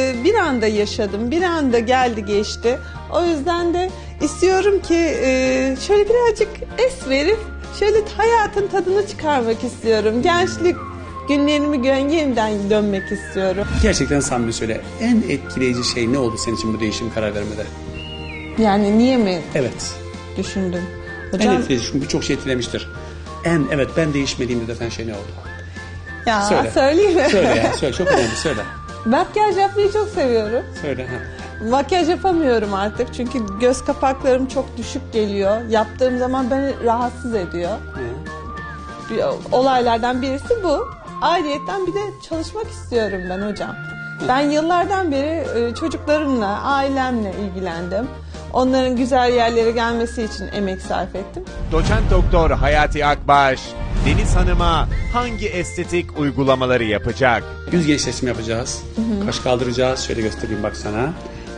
Ee, Bir anda yaşadım, bir anda geldi geçti. O yüzden de istiyorum ki e, şöyle birazcık es verip şöyle hayatın tadını çıkarmak istiyorum. Gençlik günlerimi yeniden dönmek istiyorum. Gerçekten samimi söyle. En etkileyici şey ne oldu senin için bu değişim karar vermede? Yani niye mi Evet. düşündüm? En Hocam etkileyici çünkü birçok şey etkilemiştir. En evet ben değişmeliyim dediğin şey ne oldu? ya Söyle. söyleyeyim mi? Söyle ya söyle çok önemli söyle. Makyaj yapmayı çok seviyorum. Söyle ha. Makyaj yapamıyorum artık çünkü göz kapaklarım çok düşük geliyor. Yaptığım zaman beni rahatsız ediyor. Hı. Bir- Olaylardan birisi bu. Ayrıyetten bir de çalışmak istiyorum ben hocam. Ben yıllardan beri e, çocuklarımla, ailemle ilgilendim. Onların güzel yerlere gelmesi için emek sarf ettim. Doçent Doktor Hayati Akbaş, Deniz Hanım'a hangi estetik uygulamaları yapacak? Yüz gençleştirme yapacağız. Kaş kaldıracağız. Şöyle göstereyim bak sana.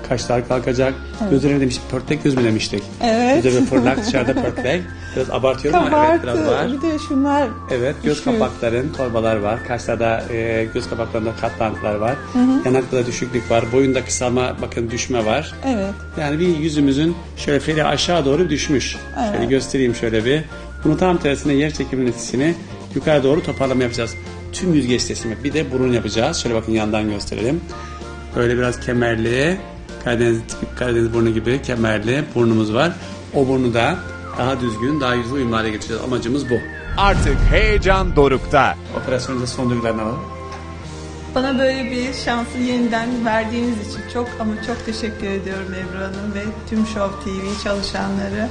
Kaşlar kalkacak. Gözlerine demiştik pörtlek göz mü demiştik? Evet. Gözde bir pırlak dışarıda pörtlek. Biraz abartıyorum ama evet biraz var. Kabartı. Bir de şunlar Evet göz Düşük. kapakların torbalar var. Kaşlarda e, göz kapaklarında katlantılar var. Yanakta da düşüklük var. Boyunda kısalma bakın düşme var. evet. Yani bir yüzümüzün şöyle feri aşağı doğru düşmüş. Evet. Şöyle göstereyim şöyle bir. Bunu tam tersine yer çekiminin etkisini yukarı doğru toparlama yapacağız. Tüm yüz geçişimi. Bir de burun yapacağız. Şöyle bakın yandan gösterelim. Böyle biraz kemerli. Karadeniz, tipik Karadeniz burnu gibi kemerli burnumuz var. O burnu da daha düzgün, daha yüze uyumlu hale getireceğiz. Amacımız bu. Artık heyecan dorukta. Operasyonumuzda son duygularını alalım. Bana böyle bir şansı yeniden verdiğiniz için çok ama çok teşekkür ediyorum Ebru Hanım ve tüm Show TV çalışanları.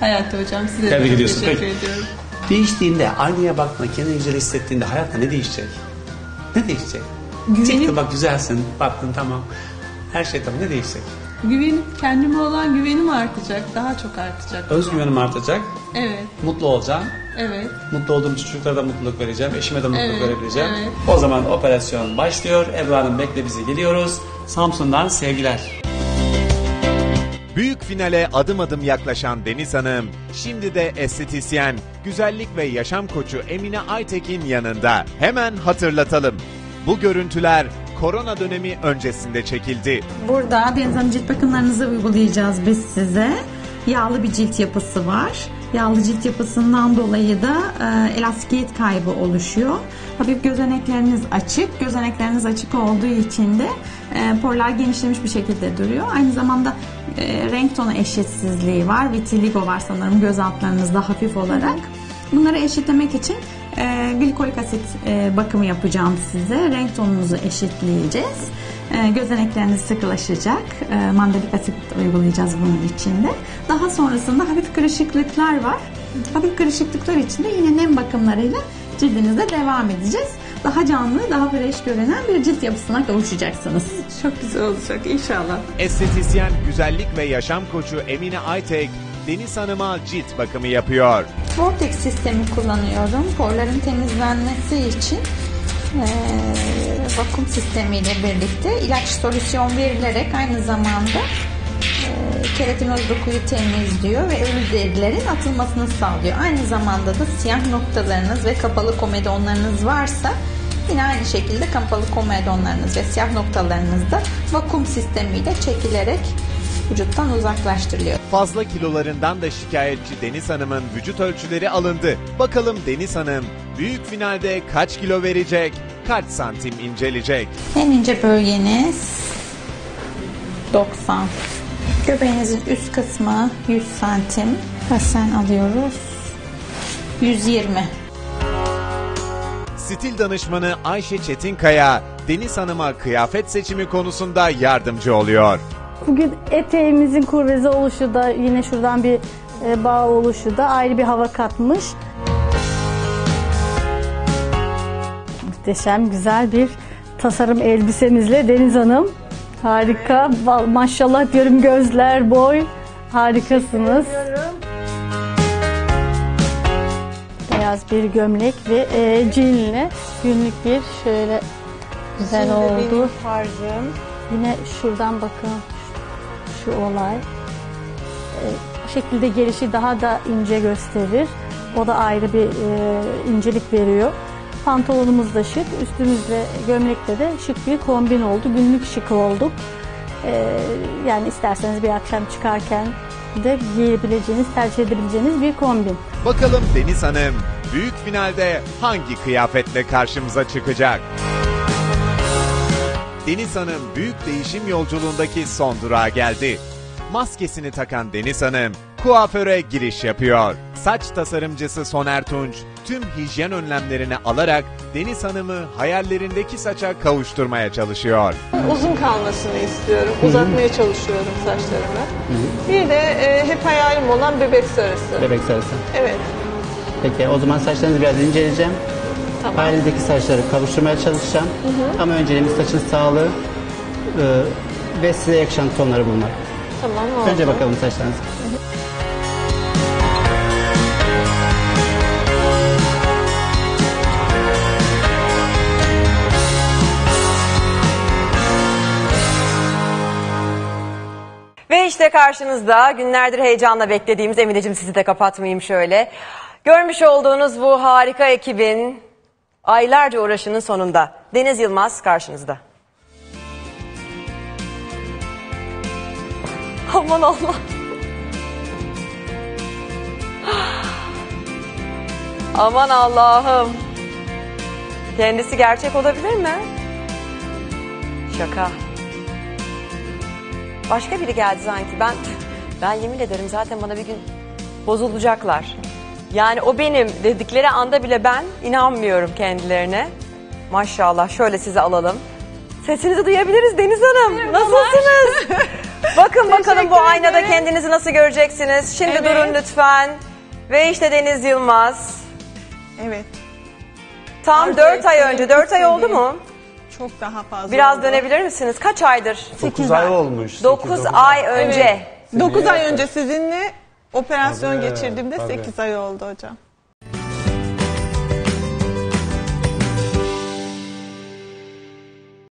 Hayati Hocam size Tebrik ediyorsun. teşekkür Peki. ediyorum. Değiştiğinde, aynaya baktığında, kendini güzel hissettiğinde hayatta ne değişecek? Ne değişecek? Güvenim- Çıktı bak güzelsin, baktın tamam. Her şey tamam, ne değişecek? Güvenim, kendime olan güvenim artacak, daha çok artacak. Özgüvenim artacak, Evet, mutlu olacağım. evet. Mutlu olduğum için çocuklara da mutluluk vereceğim, eşime de mutluluk Evet, verebileceğim. evet. O zaman operasyon başlıyor. Ebru Hanım bekle bizi geliyoruz. Samsun'dan sevgiler. Büyük finale adım adım yaklaşan Deniz Hanım, şimdi de estetisyen, güzellik ve yaşam koçu Emine Aytekin yanında. Hemen hatırlatalım. Bu görüntüler korona dönemi öncesinde çekildi. Burada Hanım cilt bakımlarınızı uygulayacağız biz size. Yağlı bir cilt yapısı var. Yağlı cilt yapısından dolayı da e, elastikiyet kaybı oluşuyor. Hafif gözenekleriniz açık. Gözenekleriniz açık olduğu için de e, porlar genişlemiş bir şekilde duruyor. Aynı zamanda e, renk tonu eşitsizliği var. Vitiligo var sanırım göz altlarınızda hafif olarak. Bunları eşitlemek için e, glikolik asit e, bakımı yapacağım size. Renk tonunuzu eşitleyeceğiz. E, gözenekleriniz sıkılaşacak. E, mandalik asit uygulayacağız bunun içinde. Daha sonrasında hafif kırışıklıklar var. Hafif kırışıklıklar için de yine nem bakımlarıyla cildinizde devam edeceğiz. Daha canlı, daha fresh görünen bir cilt yapısına kavuşacaksınız. Çok güzel olacak inşallah. Estetisyen, güzellik ve yaşam koçu Emine Aytek, Deniz Hanım'a cilt bakımı yapıyor. Vortex sistemi kullanıyorum. Porların temizlenmesi için vakum sistemiyle birlikte ilaç solüsyon verilerek aynı zamanda eee, keratinoz dokuyu temizliyor ve ölü derilerin atılmasını sağlıyor. Aynı zamanda da siyah noktalarınız ve kapalı komedonlarınız varsa yine aynı şekilde kapalı komedonlarınız ve siyah noktalarınız da vakum sistemiyle çekilerek vücuttan uzaklaştırılıyor. Fazla kilolarından da şikayetçi Deniz Hanım'ın vücut ölçüleri alındı. Bakalım Deniz Hanım büyük finalde kaç kilo verecek, kaç santim incelecek? En ince bölgeniz 90. Göbeğinizin üst kısmı 100 santim. Basen alıyoruz. 120. Stil danışmanı Ayşe Çetinkaya, Deniz Hanım'a kıyafet seçimi konusunda yardımcı oluyor. Bugün eteğimizin kurveze oluşu da yine şuradan bir e, bağ oluşu da ayrı bir hava katmış. Muhteşem güzel bir tasarım elbisemizle Deniz Hanım. Harika. Maşallah diyorum gözler, boy. Harikasınız. Beyaz bir gömlek ve e, jeanle günlük bir şöyle güzel oldu. tarzım. Yine şuradan bakın şu olay. Ee, bu şekilde gelişi daha da ince gösterir. O da ayrı bir e, incelik veriyor. Pantolonumuz da şık, üstümüzle gömlekle de şık bir kombin oldu. Günlük şık olduk. Ee, yani isterseniz bir akşam çıkarken de giyebileceğiniz, tercih edebileceğiniz bir kombin. Bakalım Deniz Hanım büyük finalde hangi kıyafetle karşımıza çıkacak? Deniz Hanım büyük değişim yolculuğundaki son durağa geldi. Maskesini takan Deniz Hanım kuaföre giriş yapıyor. Saç tasarımcısı Soner Tunç tüm hijyen önlemlerini alarak Deniz Hanım'ı hayallerindeki saça kavuşturmaya çalışıyor. Uzun kalmasını istiyorum. Uzatmaya çalışıyorum saçlarımı. Bir de e, hep hayalim olan bebek sarısı. Bebek sarısı. Evet. Peki o zaman saçlarınızı biraz inceleyeceğim. Tamam. Hayalinizdeki saçları kavuşturmaya çalışacağım. Ama önceliğimiz saçın sağlığı e, ve size yakışan tonları bulmak. Tamam oldu. Önce bakalım saçlarınıza. Ve işte karşınızda günlerdir heyecanla beklediğimiz Emineciğim sizi de kapatmayayım şöyle. Görmüş olduğunuz bu harika ekibin aylarca uğraşının sonunda Deniz Yılmaz karşınızda. Aman Allah. Aman Allah'ım. Kendisi gerçek olabilir mi? Şaka. Başka biri geldi sanki. Ben ben yemin ederim zaten bana bir gün bozulacaklar. Yani o benim dedikleri anda bile ben inanmıyorum kendilerine. Maşallah şöyle sizi alalım. Sesinizi duyabiliriz Deniz Hanım. Nasılsınız? Bakın bakalım bu aynada kendinizi nasıl göreceksiniz. Şimdi Evet. durun lütfen. Ve işte Deniz Yılmaz. Evet. Tam Arzu 4 ay önce. 4 ay oldu mu? Çok daha fazla Biraz oldu. dönebilir misiniz? Kaç aydır? 9 ay olmuş. 9 ay önce. Evet. 9 ay önce sizinle operasyon Tabii, geçirdiğimde tabii. 8 ay oldu hocam.